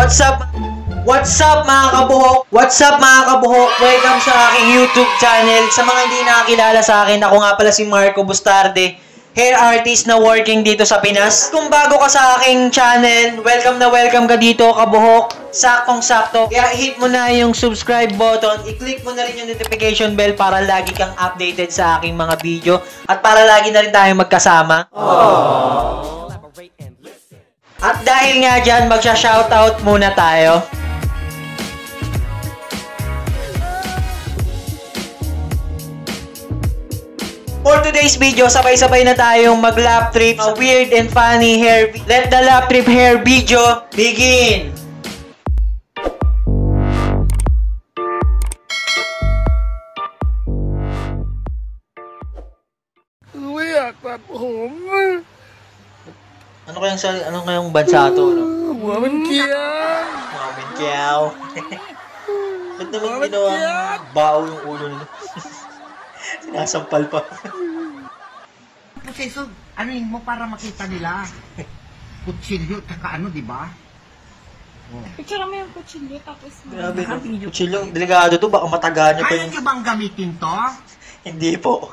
What's up? What's up mga kabuhok? What's up mga kabuhok? Welcome sa aking YouTube channel. Sa mga hindi nakakilala sa akin, ako nga pala si Marco Bustarde, hair artist na working dito sa Pinas. Kung bago ka sa aking channel, welcome na welcome ka dito kabuhok. Saktong sakto. Kaya hit mo na yung subscribe button, i-click mo na rin yung notification bell para lagi kang updated sa aking mga video at para lagi na rin tayong magkasama. At dahil nga dyan, magsha-shoutout muna tayo. For today's video, sabay-sabay na tayong mag-lap trip sa weird and funny hair Let the lap trip hair video begin! Uwi at at home kayang sa ano kayang bansa to, no? Woman kiyaw! Woman kiyaw! Ba't naman ginawa bao yung ulo nila? Sinasampal pa. Kasi so, ano mo para makita nila? Kutsilyo, taka ano, di ba? Oh. Picture mo yung kutsilyo, tapos mo. Grabe, no? kutsilyo, delikado to, baka matagaan niyo pa yung... Kaya nyo bang gamitin to? Hindi po.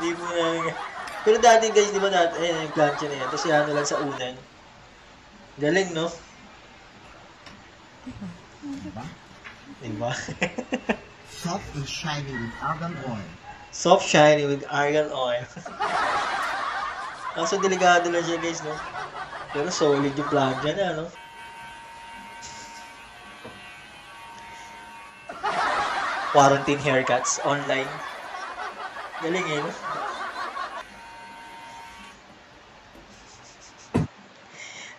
Hindi po namin. Pero dati guys, di ba dati, ayun, yung plancha na yan. Tapos yan lang sa unan. Galing, no? Diba? Diba? Soft and shiny with argan oil. Soft shiny with argan oil. Kaso delikado lang siya guys, no? Pero solid yung plancha na, no? Quarantine haircuts online. Galing eh, no?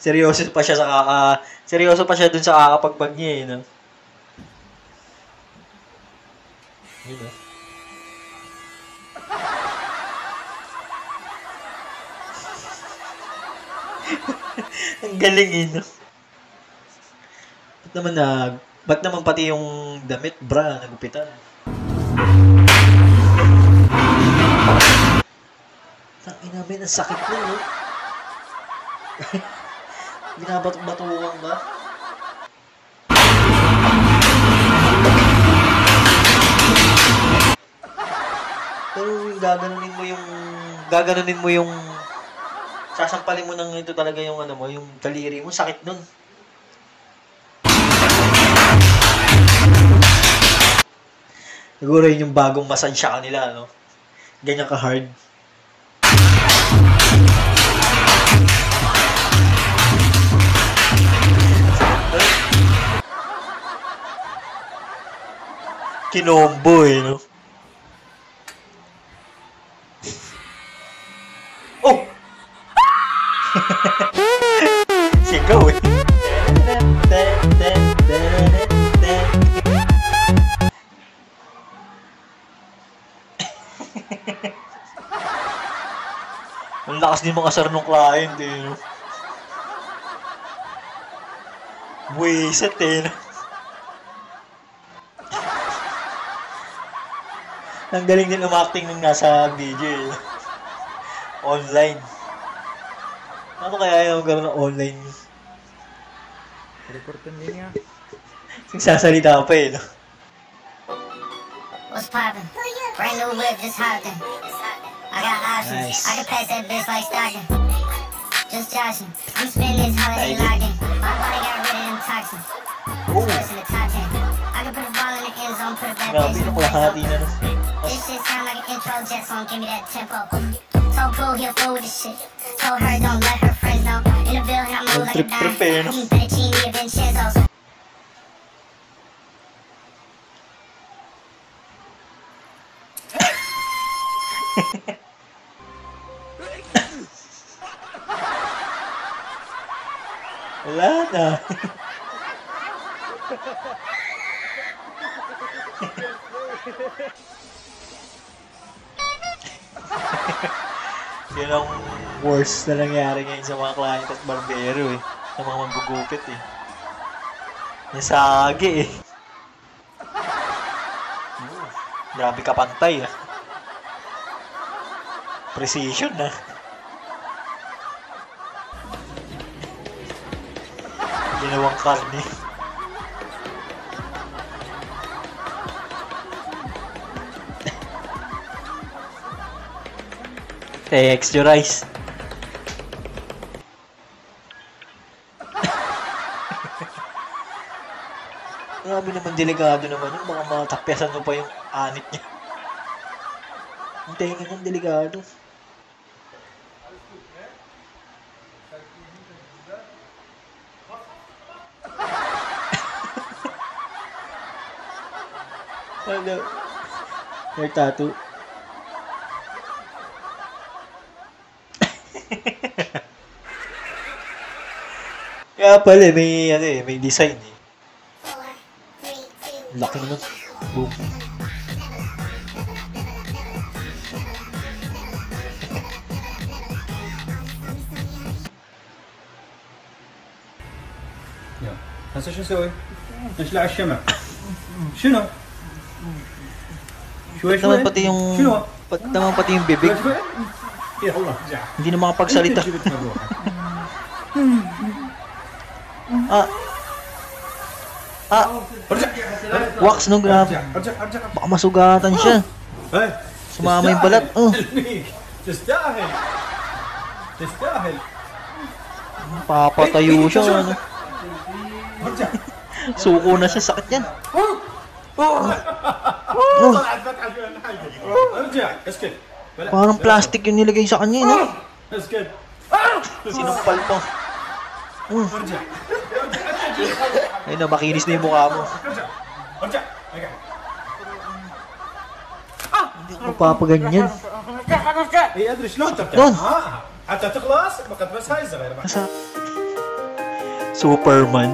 Seryoso pa siya sa kaka... Seryoso pa siya dun sa kakapagbag niya eh, no? Yun, no? Ang galing eh, no? Ba't naman na... Ba't naman pati yung damit, bra, nagupitan? Tangina, men, ang sakit nun, no? Binabatok-batukan ba? Pero yung gaganunin mo yung... Gaganunin mo yung... Sasampalin mo ng ito talaga yung ano mo, yung daliri mo, sakit nun. Siguro yun yung bagong massage sa kanila, no? Ganyan ka-hard. Kinombo eh, no? Oh! Sigaw eh. Ang lakas din makasar ng client eh, no? Buwisit eh, no? Ang galing din umakting nung nasa video eh. Online. Ano kaya yung gano'n ng online? Reportan din niya. Nagsasalita pa eh, no? What's poppin'? Brand new whip, just hopped in. I got options. Nice. I can pass that bitch like Stockton. Just joshing. I'm spending this holiday Like it. locked in. Grabe bitch yung na no? This shit sound like an intro jet song, give me that tempo. Told Pooh he a fool with this shit. Told her don't let her friends know. In the building, I move like a Trip, trip dime. no? Fettuccine and Vincenzo's. Wala na. Yun ang worst na nangyari ngayon sa mga client at barbero eh. Sa mga manggugupit eh. Nasagi eh. Grabe ka pantay ah. Precision ah. Ginawang karne. Texturize. Grabe naman delikado naman yun. Baka matapyasan mo pa yung anit niya. Ang tenga niyang delikado. Hello. Hair tattoo. Kaya pala eh, may ano eh, may design eh. Four, three, two, Laki naman. Boom. هسه شو اسوي؟ نشلع الشمع شنو؟ شوي شوي Naman pati yung... شنو؟ Pat, naman pati yung bibig. شوي شوي يلا ارجع Hindi na makapagsalita. Ah. Ah. Wax no grab. Baka masugatan siya. Ay. Sumama yung balat. Oh. Tistahil. Tistahil. Papatayo siya. Ano? Suko na siya. Sakit yan. Oh. Oh. oh. Parang plastic yung nilagay sa kanya. Eh, no? Sinong palpong. pa. ارجع Ayun na, makinis na yung mukha mo. ارجع ارجع ارجع Hindi ako mapapaganyan. اي ادري شلون ترجع شلون؟ ها حتى تخلص فقط بس هاي الصغيره بعد. Nasa... Superman.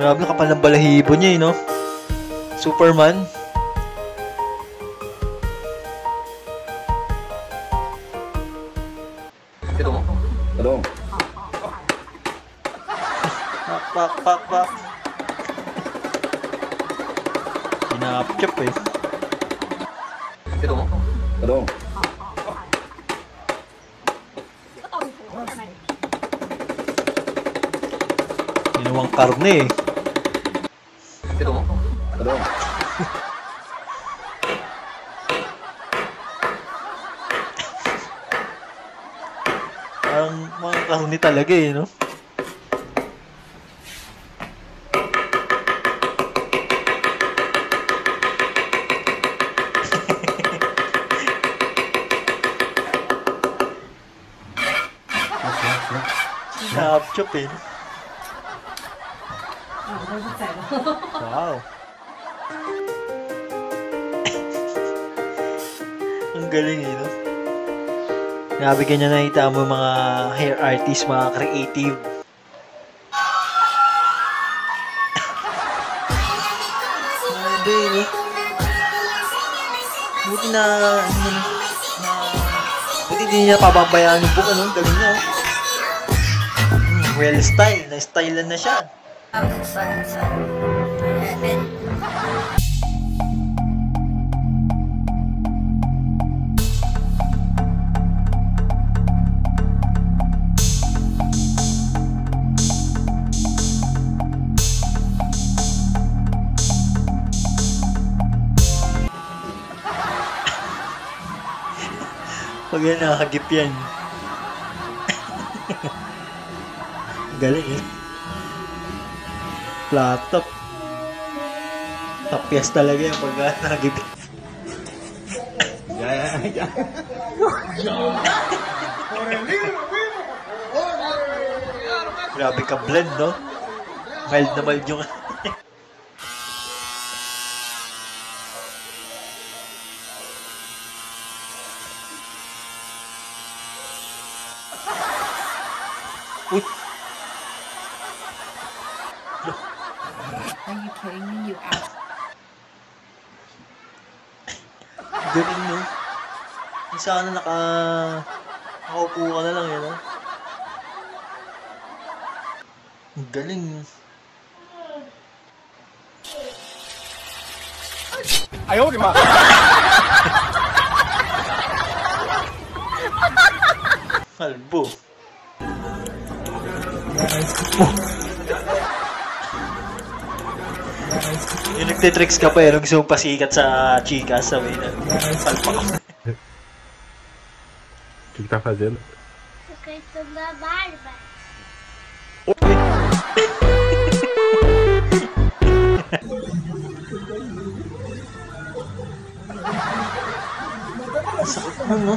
Grabe kapal ng balahibo niya, eh, no? Superman. Pak, pak, pak, pak. Pinapchop eh. Ginawang karne eh. Parang mga karne talaga eh, no? No? Wow. Ang galing eh, no? Grabe ganyan nakita mo yung mga hair artist, mga creative. Grabe, no? Buti na, ano na, na, buti hindi niya pababayaan yung book, ano? Galing niya, oh. Well style, na-stylean na siya. Pag yan nakakagip yan. Galing eh. Flat top. Tapyas talaga yan pag nakagip. Grabe ka blend, no? Mild na mild yung... Uy, Are you kidding me? You ass. galing, no? Yung Sana naka... Nakaupo ka na lang, yan, no? Ang galing. Kalbo. Yung nagtitricks ka pa eh, nung gusto mong pasikat sa chika, sabay na. Palpak. O que, que tá fazendo? Cortando a barba. Ano?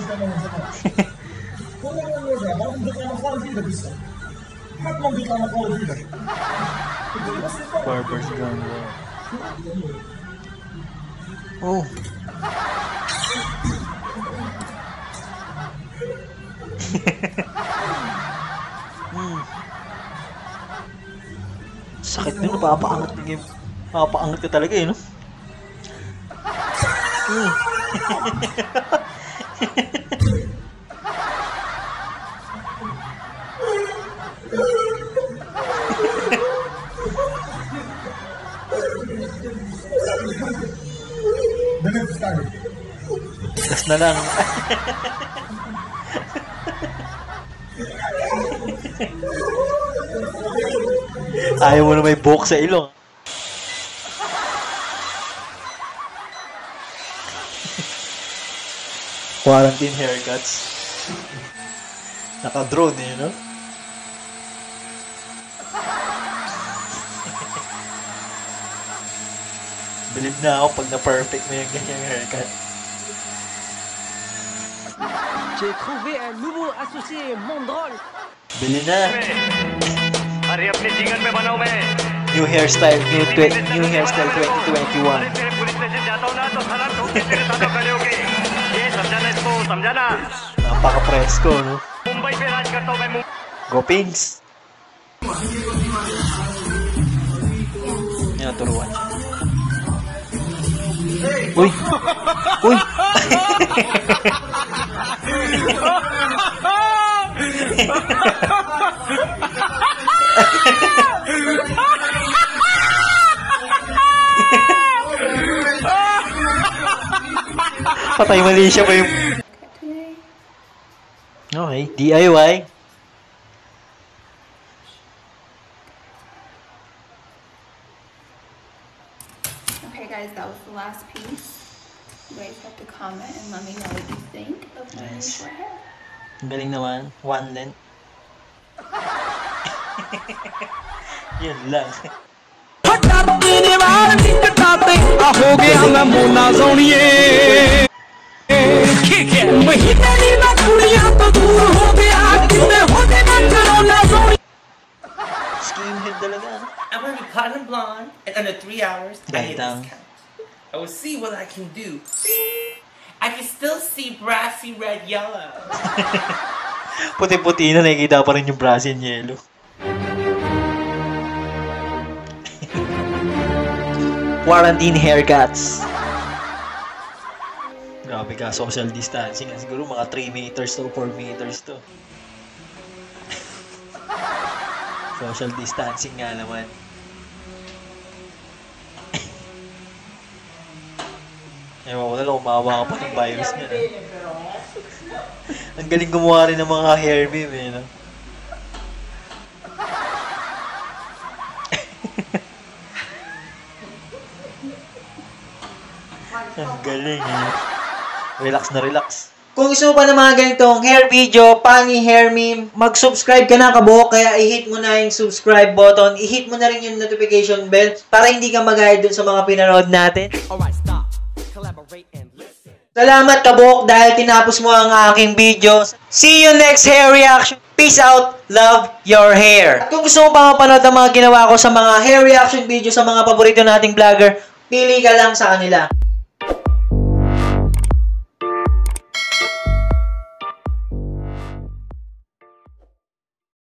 Barber's gone wrong. Oh. hmm. Sakit din, napapaangat na game. Napapaangat ka talaga eh, no? Hmm. na lang. Ayaw mo na may buhok sa ilong. Quarantine haircuts. Naka-drone eh, no? Believe na ako pag na-perfect mo yung ganyang haircut. J'ai trouvé un nouveau associé, Mandrol. Binida. New hairstyle, new, new hairstyle 2021. Napaka-presko, no? Go Pigs! Yan, turuan siya. Uy! Uy! Patay mali siya pa yung... Okay, DIY. Nice. Galing naman. One then. Yun lang. ਹਟਾਤੇ ਦੇ talaga. Ah. I'm gonna be platinum blonde in under three hours. I. I will see what I can do. See I can still see brassy red yellow. Puti-puti na nakikita pa rin yung brass and yellow. Quarantine haircuts. Grabe ka, social distancing. Siguro mga 3 meters to 4 meters to. social distancing nga naman. Ewan ko na lang, umawa ka pa ng virus niya. eh. Ang galing gumawa rin ng mga hair meme eh, no? Ang galing eh. Relax na relax. Kung gusto mo pa ng mga ganitong hair video, funny hair meme, mag-subscribe ka na kabuhok, kaya i-hit mo na yung subscribe button, i-hit mo na rin yung notification bell para hindi ka mag dun sa mga pinanood natin. Alright, Salamat kabuhok dahil tinapos mo ang aking video. See you next hair reaction. Peace out. Love your hair. At kung gusto mo pa mapanood ang mga ginawa ko sa mga hair reaction video sa mga paborito nating vlogger, pili ka lang sa kanila.